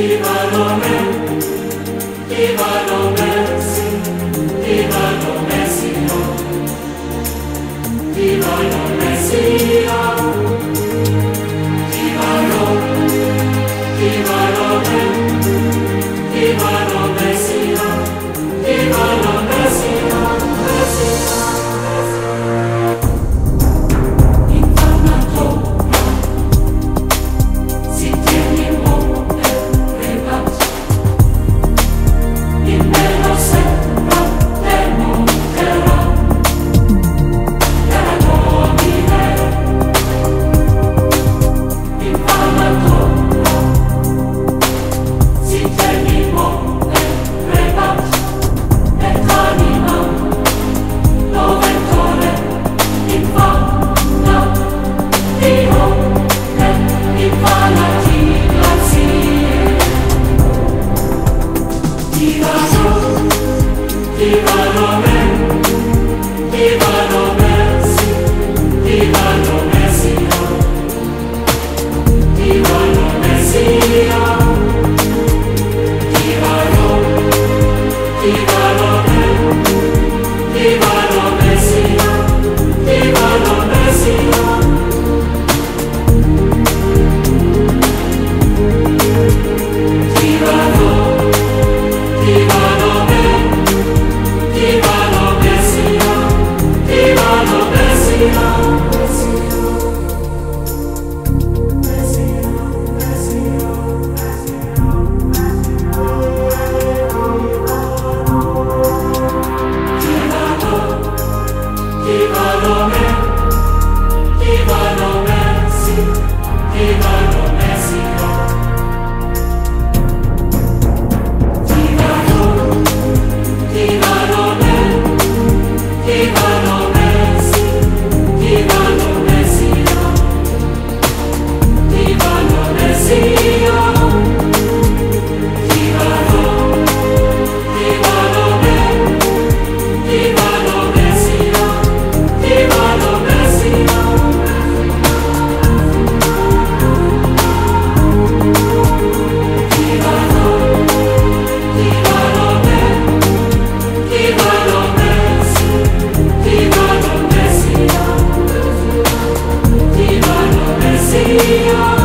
Viva valorem, Viva valorem. You. We are.